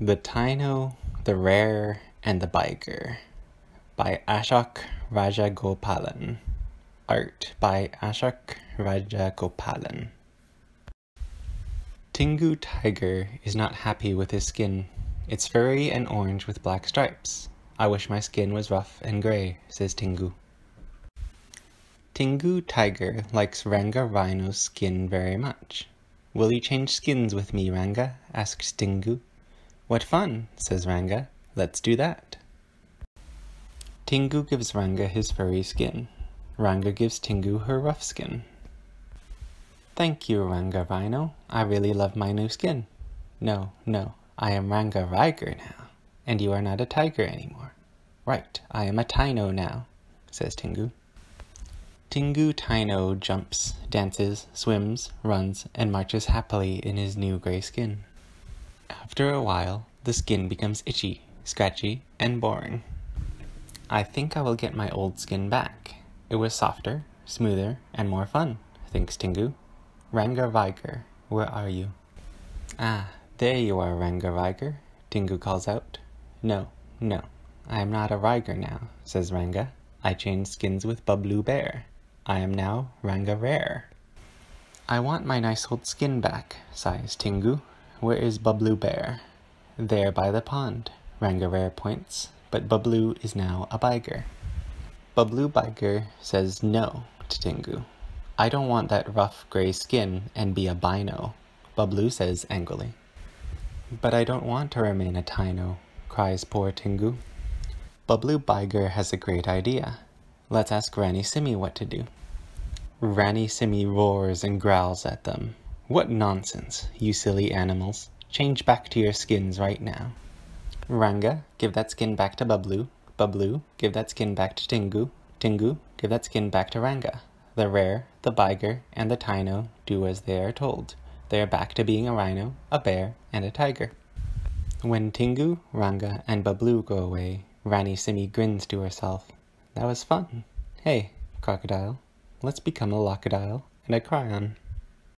The Tino, the Rhear, and the Biger by Ashok Rajagopalan. Art by Ashok Rajagopalan. Tingu Tiger is not happy with his skin. It's furry and orange with black stripes. I wish my skin was rough and gray, says Tingu. Tingu Tiger likes Ranga Rhino's skin very much. Will you change skins with me, Ranga? asks Tingu. What fun, says Ranga. Let's do that. Tingu gives Ranga his furry skin. Ranga gives Tingu her rough skin. Thank you, Ranga Rhino. I really love my new skin. No, no, I am Ranga Riger now, and you are not a tiger anymore. Right, I am a Tino now, says Tingu. Tingu Tino jumps, dances, swims, runs, and marches happily in his new gray skin. After a while, the skin becomes itchy, scratchy, and boring. I think I will get my old skin back. It was softer, smoother, and more fun, thinks Tingu. Ranga Riger, where are you? Ah, there you are, Ranga Riger, Tingu calls out. No, no, I am not a Riger now, says Ranga. I changed skins with Bablu Bear. I am now Ranga Rhear. I want my nice old skin back, sighs Tingu. Where is Bablu Bear? There by the pond, Ranga Rhear points, but Bablu is now a biger. Bablu Biger says no to Tingu. I don't want that rough gray skin and be a bino, Bablu says angrily. But I don't want to remain a Tino, cries poor Tingu. Bablu Biger has a great idea. Let's ask Rani Simi what to do. Rani Simi roars and growls at them. What nonsense, you silly animals. Change back to your skins right now. Ranga, give that skin back to Bablu. Bablu, give that skin back to Tingu. Tingu, give that skin back to Ranga. The rhear, the biger, and the Tino do as they are told. They are back to being a rhino, a bear, and a tiger. When Tingu, Ranga, and Bablu go away, Rani Simi grins to herself. That was fun. Hey, crocodile, let's become a locodile and a cryon.